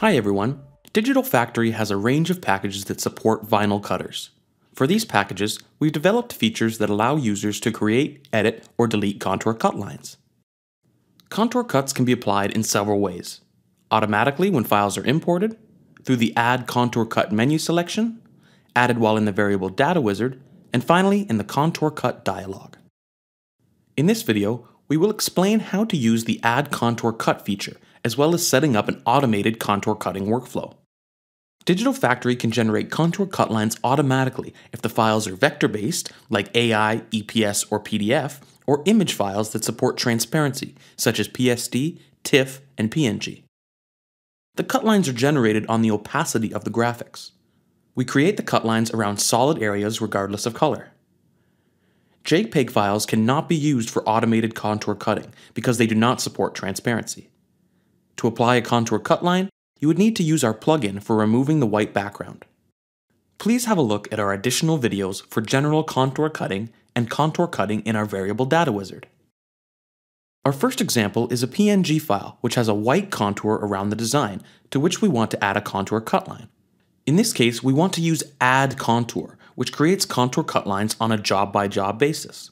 Hi everyone. Digital Factory has a range of packages that support vinyl cutters. For these packages, we've developed features that allow users to create, edit, or delete contour cut lines. Contour cuts can be applied in several ways. Automatically when files are imported, through the Add Contour Cut menu selection, added while in the variable data wizard, and finally in the Contour Cut dialog. In this video, we will explain how to use the Add Contour Cut feature, as well as setting up an automated contour cutting workflow. Digital Factory can generate contour cut lines automatically if the files are vector-based, like AI, EPS, or PDF, or image files that support transparency, such as PSD, TIFF, and PNG. The cut lines are generated on the opacity of the graphics. We create the cut lines around solid areas regardless of color. JPEG files cannot be used for automated contour cutting because they do not support transparency. To apply a contour cut line, you would need to use our plugin for removing the white background. Please have a look at our additional videos for general contour cutting and contour cutting in our variable data wizard. Our first example is a PNG file which has a white contour around the design to which we want to add a contour cut line. In this case, we want to use add contour, which creates contour cut lines on a job by job basis.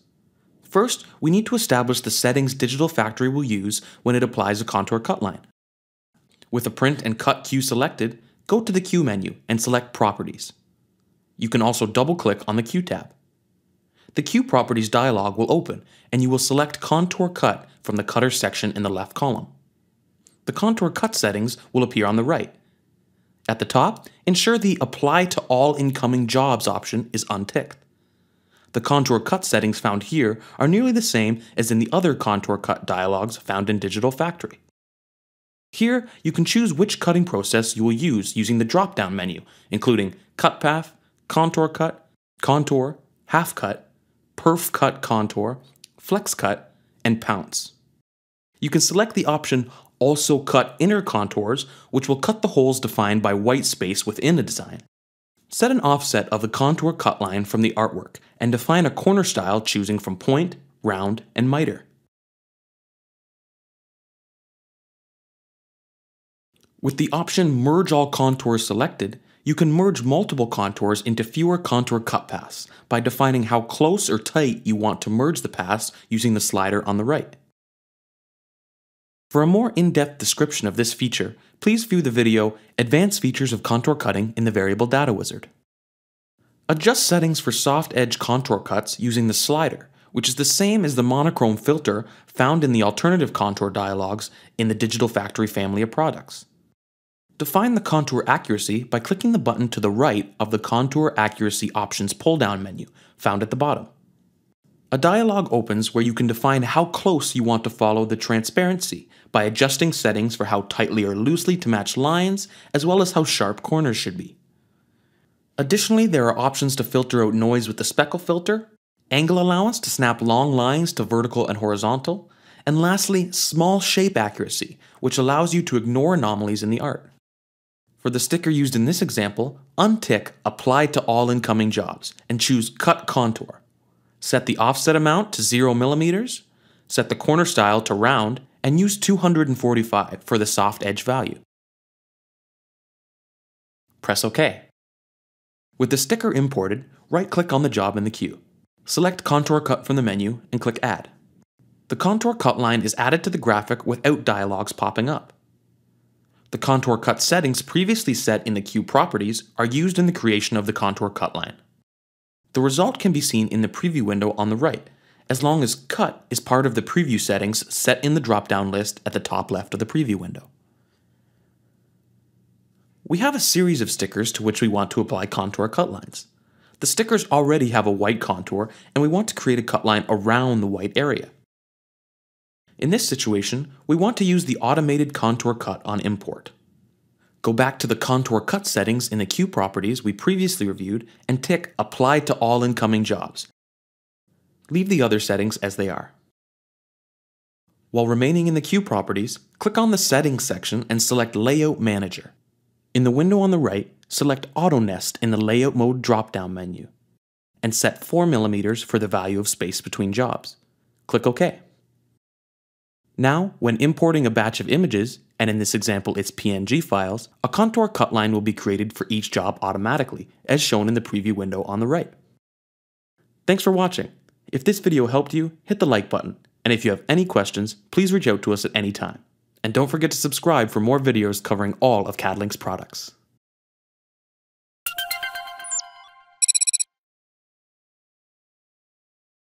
First, we need to establish the settings Digital Factory will use when it applies a contour cut line. With the print and cut queue selected, go to the queue menu and select Properties. You can also double click on the queue tab. The queue properties dialog will open and you will select contour cut from the cutter section in the left column. The contour cut settings will appear on the right. At the top, ensure the Apply to all incoming jobs option is unticked. The contour cut settings found here are nearly the same as in the other contour cut dialogs found in Digital Factory. Here, you can choose which cutting process you will use using the drop-down menu, including Cut Path, Contour Cut, Contour, Half Cut, perf cut contour, flex cut, and pounce. You can select the option also cut inner contours, which will cut the holes defined by white space within a design. Set an offset of the contour cut line from the artwork and define a corner style choosing from point, round, and miter. With the option Merge All Contours selected, you can merge multiple contours into fewer contour cut paths by defining how close or tight you want to merge the paths using the slider on the right. For a more in-depth description of this feature, please view the video Advanced Features of Contour Cutting in the Variable Data Wizard. Adjust settings for soft edge contour cuts using the slider, which is the same as the monochrome filter found in the alternative contour dialogs in the Digital Factory family of products. Define the contour accuracy by clicking the button to the right of the Contour Accuracy Options pull-down menu, found at the bottom. A dialog opens where you can define how close you want to follow the transparency by adjusting settings for how tightly or loosely to match lines, as well as how sharp corners should be. Additionally, there are options to filter out noise with the speckle filter, angle allowance to snap long lines to vertical and horizontal, and lastly, small shape accuracy, which allows you to ignore anomalies in the art. For the sticker used in this example, untick Apply to all incoming jobs and choose Cut Contour. Set the offset amount to 0 millimeters, set the corner style to round, and use 245 for the soft edge value. Press OK. With the sticker imported, right-click on the job in the queue. Select Contour Cut from the menu and click Add. The contour cut line is added to the graphic without dialogues popping up. The contour cut settings previously set in the queue properties are used in the creation of the contour cut line. The result can be seen in the preview window on the right, as long as cut is part of the preview settings set in the drop-down list at the top left of the preview window. We have a series of stickers to which we want to apply contour cut lines. The stickers already have a white contour, and we want to create a cut line around the white area. In this situation, we want to use the automated contour cut on import. Go back to the contour cut settings in the queue properties we previously reviewed and tick Apply to all incoming jobs. Leave the other settings as they are. While remaining in the queue properties, click on the Settings section and select Layout Manager. In the window on the right, select Auto Nest in the Layout Mode drop-down menu, and set 4mm for the value of space between jobs. Click OK. Now, when importing a batch of images, and in this example it's PNG files, a contour cut line will be created for each job automatically, as shown in the preview window on the right. Thanks for watching. If this video helped you, hit the like button, and if you have any questions, please reach out to us at any time. And don't forget to subscribe for more videos covering all of CADLink's products.